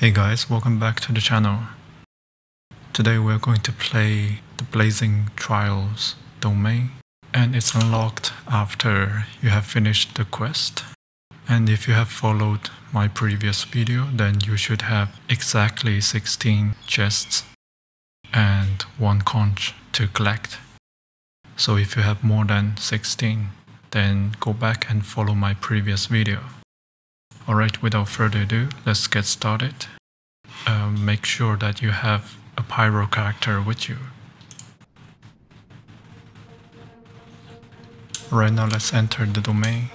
Hey guys, welcome back to the channel. Today we're going to play the Blazin' Trails domain and it's unlocked after you have finished the quest. And if you have followed my previous video, then you should have exactly 16 chests and one conch to collect. So if you have more than 16, then go back and follow my previous video. Alright, without further ado, let's get started. Um, make sure that you have a pyro character with you. Right now, let's enter the domain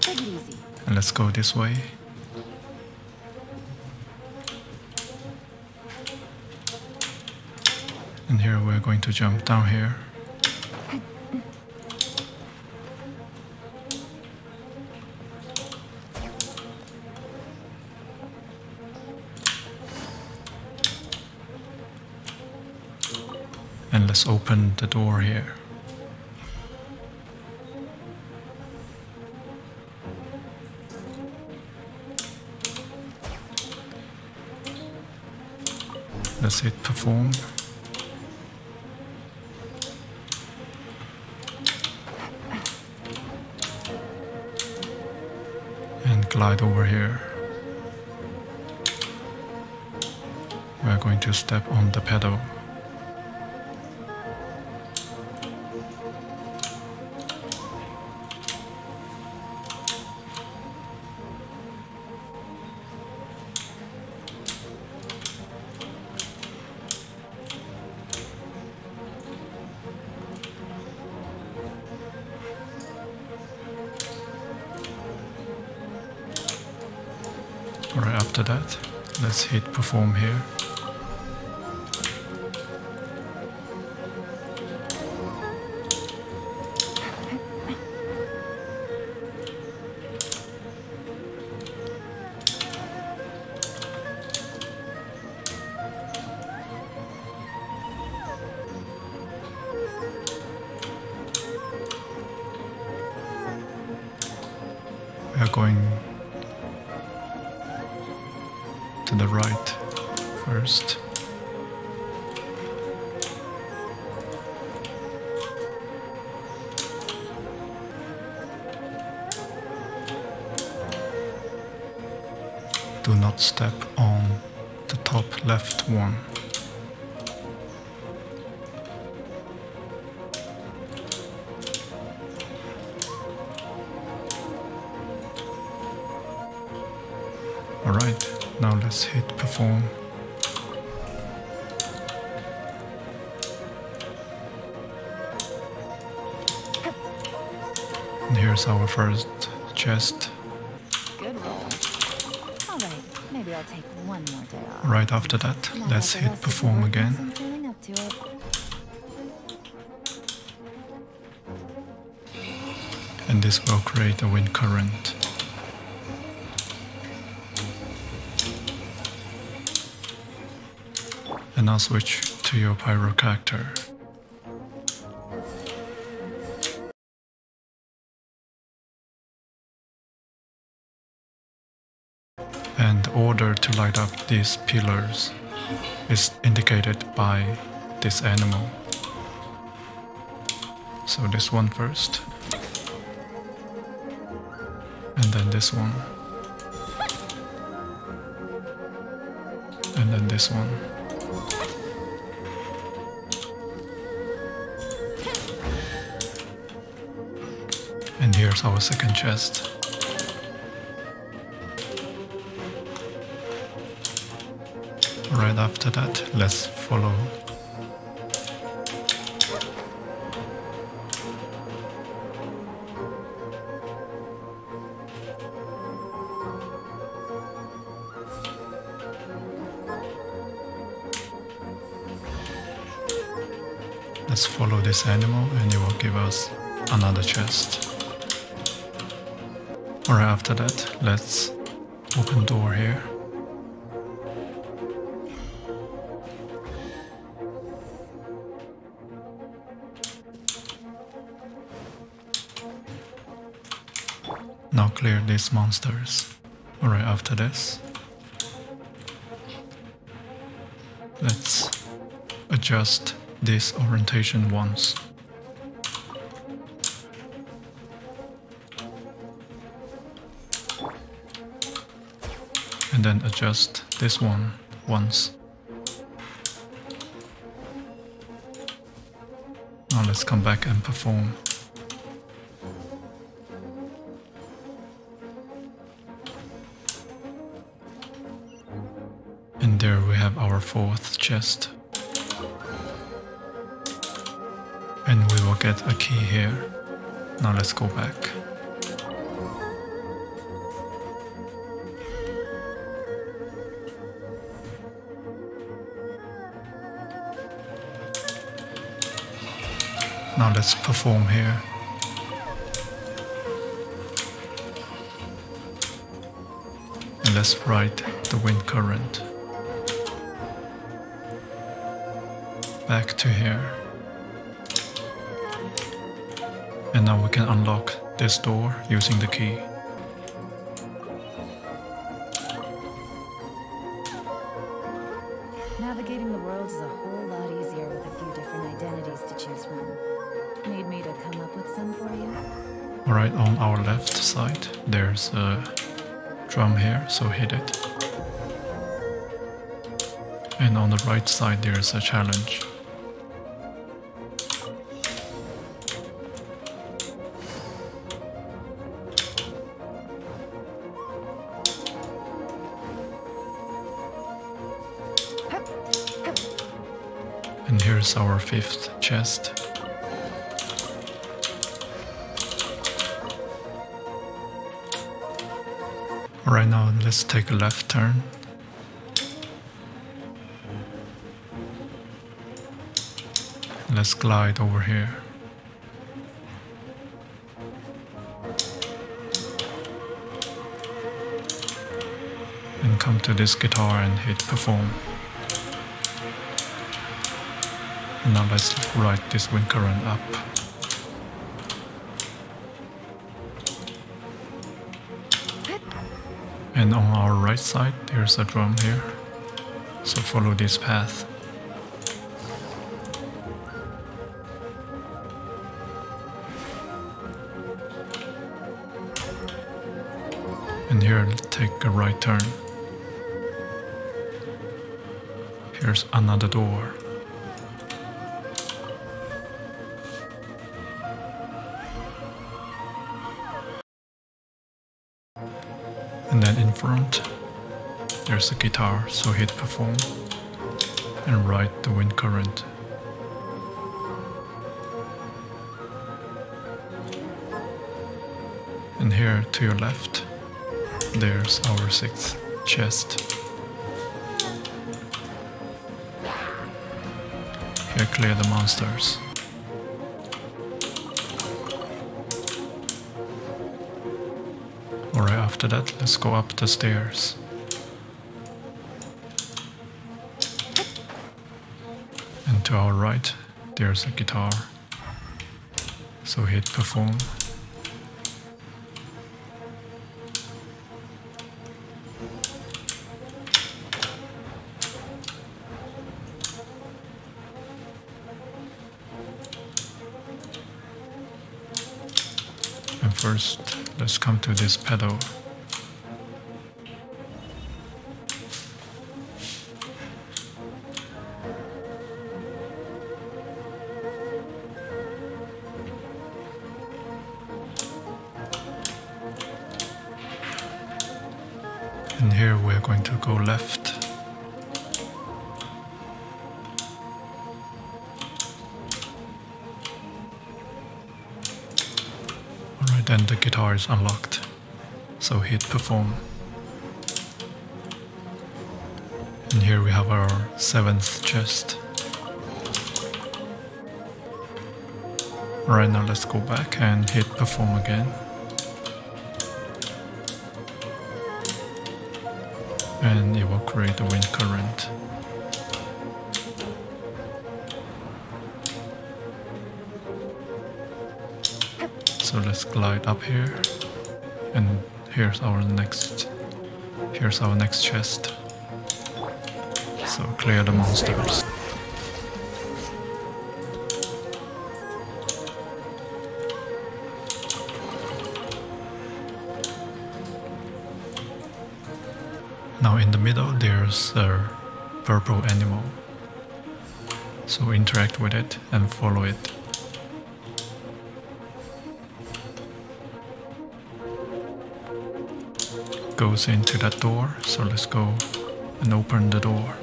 Take it easy. and let's go this way. And here we're going to jump down here. And let's open the door here. Let's hit perform. And glide over here. We're going to step on the pedal. Alright, after that, let's hit perform here. Do not step on the top left one. Alright, now let's hit perform. And here's our first chest. Good roll. All right, maybe I'll take one more day off. Right after that, let's hit perform again. And this will create a wind current. And now switch to your pyro character. These pillars is indicated by this animal. So this one first. And then this one. And then this one. And here's our second chest. Right after that, let's follow. Let's follow this animal and it will give us another chest. Alright, after that, let's open door here. Now clear these monsters. Alright, after this, Let's adjust this orientation once. And then adjust this one once. Now let's come back and perform. Fourth chest. And we will get a key here. Now let's go back. Now let's perform here. And let's ride the wind current. Back to here. And now we can unlock this door using the key. Navigating the world is a whole lot easier with a few different identities to choose from. Need me to come up with some for you? Alright, on our left side, there's a drum here, so hit it. And on the right side, there's a challenge. Here's our fifth chest. Right now let's take a left turn. Let's glide over here. And come to this guitar and hit perform. And now let's ride this wind up. And on our right side, there's a drum here. So follow this path. And here, take a right turn. Here's another door. In front, there's a guitar, so hit perform and ride the wind current. And here to your left, there's our sixth chest. Here clear the monsters. After that, let's go up the stairs. And to our right, there's a guitar. So hit perform. And first, let's come to this pedal. Then the guitar is unlocked. So hit perform. And here we have our seventh chest. Right now let's go back and hit perform again. And it will create a wind current. So let's glide up here. And here's our next here's our next chest. So clear the monsters. Now in the middle there's a purple animal. So interact with it and follow it. Goes into that door, so let's go and open the door.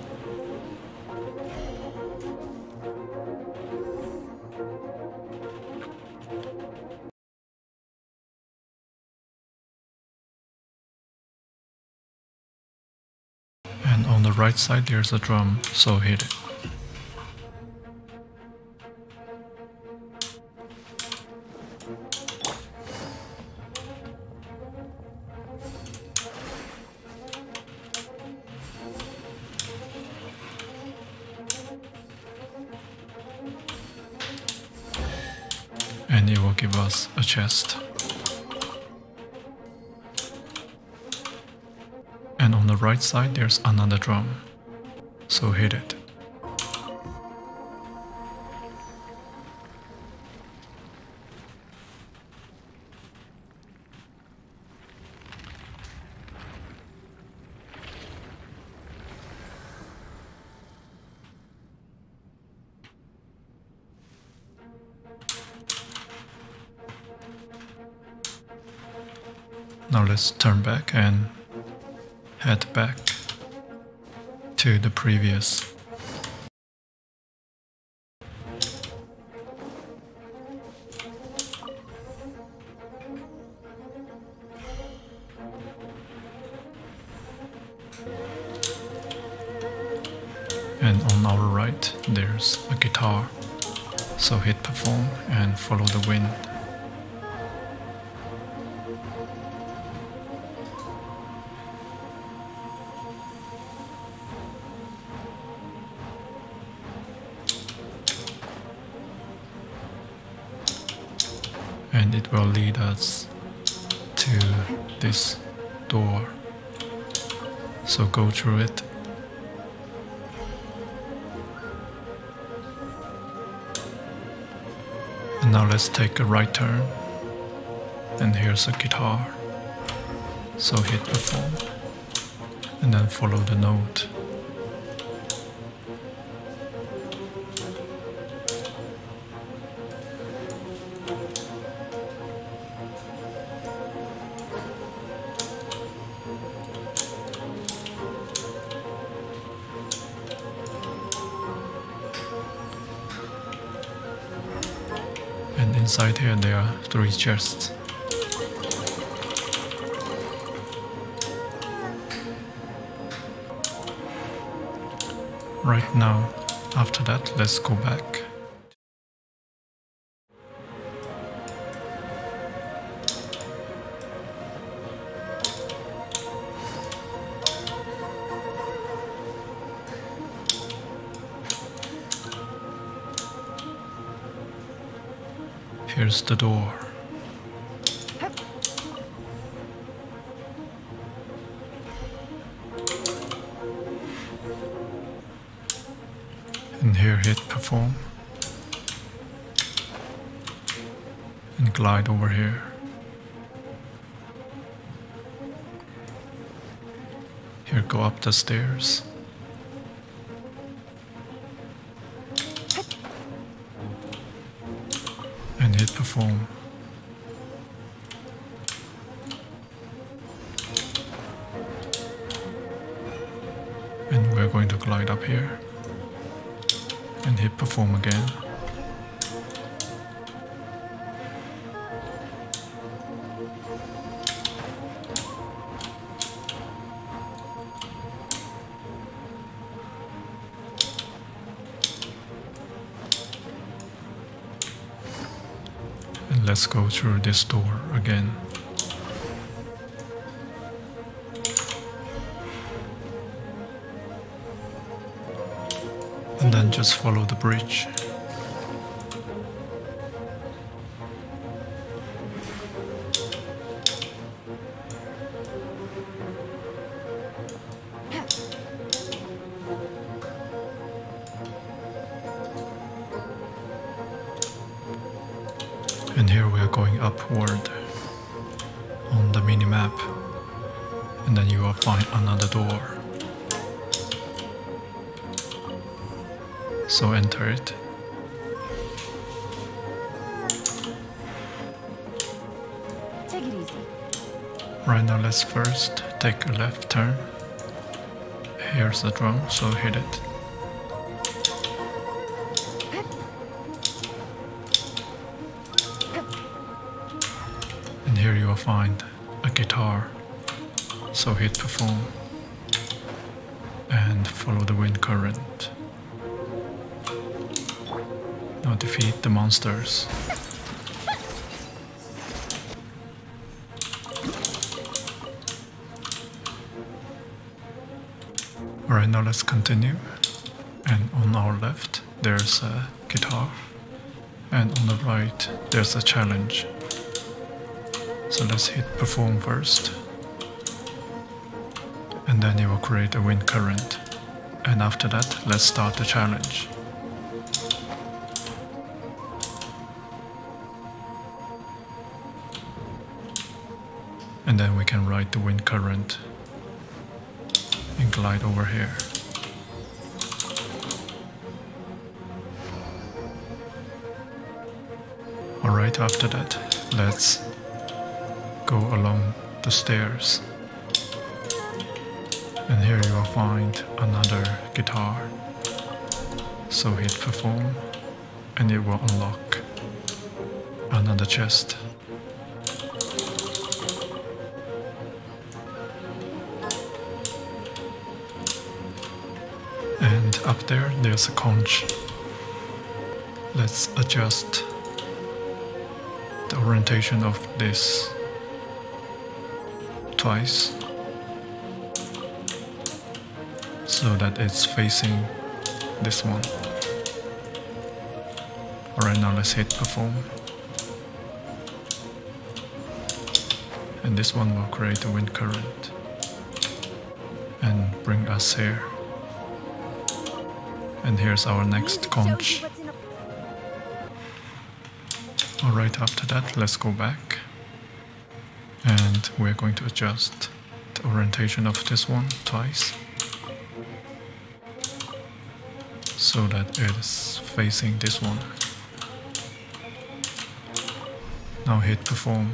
And on the right side there's a drum, so hit it. Chest. And on the right side there's another drum. So hit it. Let's turn back and head back to the previous. And on our right, there's a guitar. So hit perform and follow the wind. And it will lead us to this door. So go through it. And now let's take a right turn. And here's a guitar. So hit perform. And then follow the note. Inside here there are three chests. Right now, after that, let's go back. Here's the door. And here hit perform. And glide over here. Here go up the stairs. And. We're going to glide up here and hit perform again. Let's go through this door again. And then just follow the bridge. So enter it. Take it easy. Right now, let's first take a left turn. Here's the drum, so hit it. And here you will find a guitar, so hit perform and follow the wind current. Now defeat the monsters. Alright, now let's continue. And on our left, there's a guitar. And on the right, there's a challenge. So let's hit perform first. And then it will create a wind current. And after that, let's start the challenge. And then we can ride the wind current and glide over here. Alright, after that, let's go along the stairs. And here you will find another guitar. So hit perform and it will unlock another chest. Up there, there's a conch. Let's adjust the orientation of this twice so that it's facing this one. Alright, now let's hit perform. And this one will create a wind current and bring us here. And here's our next conch. What's in a Alright, after that, let's go back. And we're going to adjust the orientation of this one twice. So that it is facing this one. Now hit perform.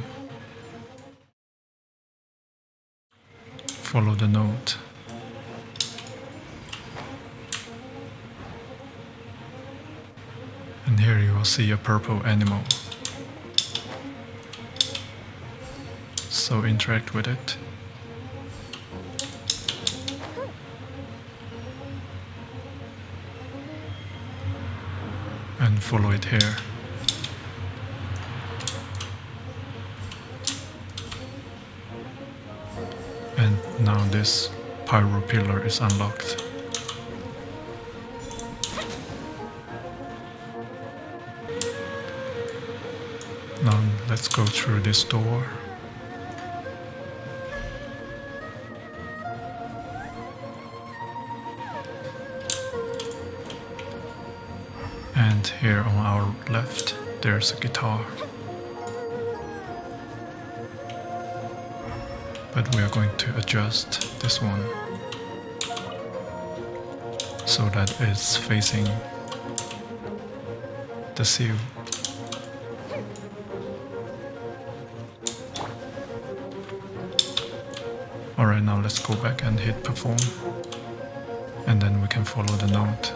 Follow the note. Will see a purple animal. So interact with it. And follow it here. And now this pyro pillar is unlocked. Now let's go through this door. And here on our left, there's a guitar. But we are going to adjust this one so that it's facing the seal. Alright, now let's go back and hit perform. And then we can follow the note.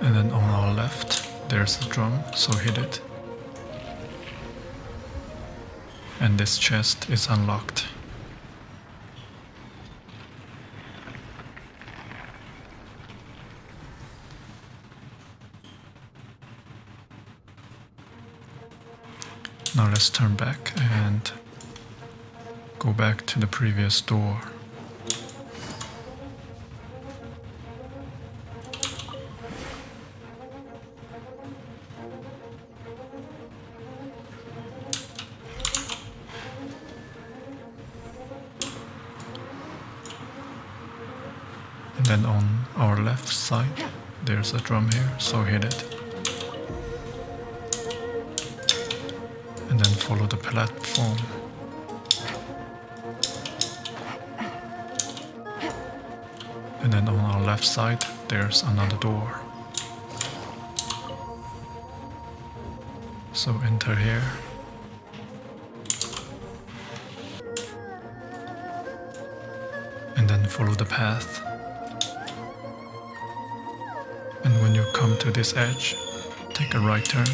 And then on our left, there's a drum, so hit it. And this chest is unlocked. let's turn back and go back to the previous door. And then on our left side, there's a drum here, so hit it. Follow the platform. And then on our left side, there's another door. So enter here. And then follow the path. And when you come to this edge, take a right turn.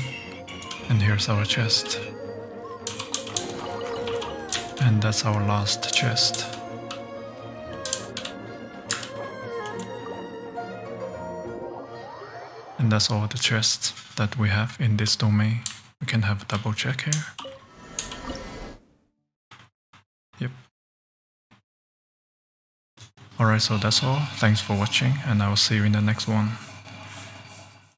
And here's our chest. And that's our last chest. And that's all the chests that we have in this domain. We can have a double check here. Yep. Alright, so that's all. Thanks for watching, and I will see you in the next one.